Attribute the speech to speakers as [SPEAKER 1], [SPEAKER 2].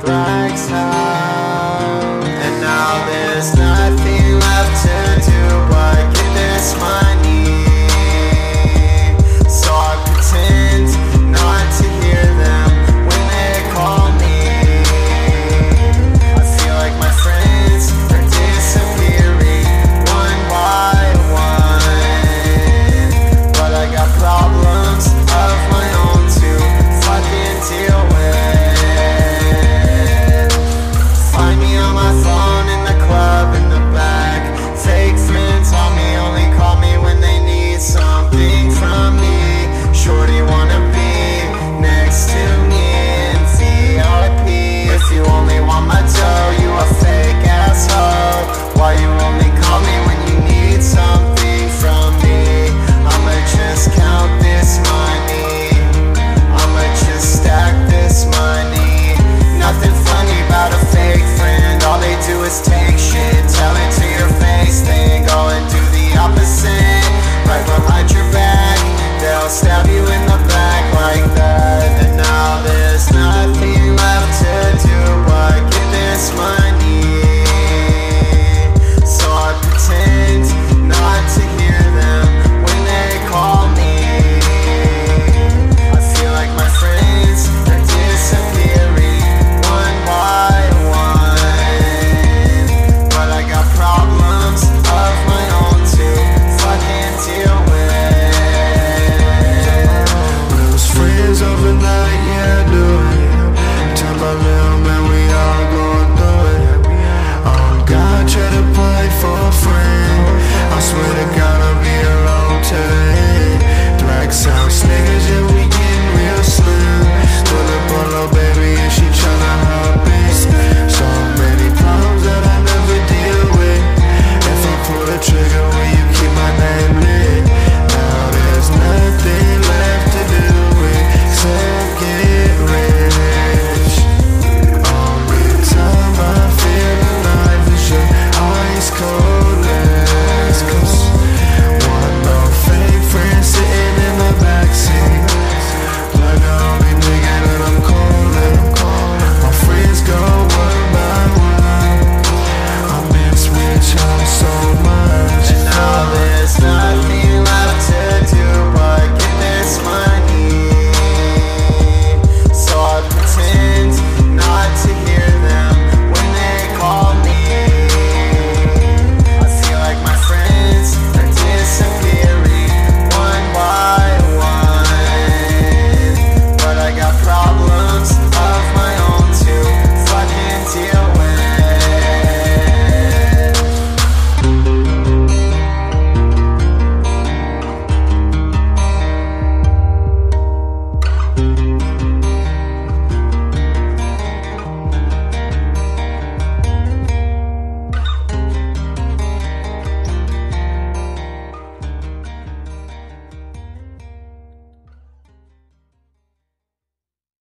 [SPEAKER 1] bright out.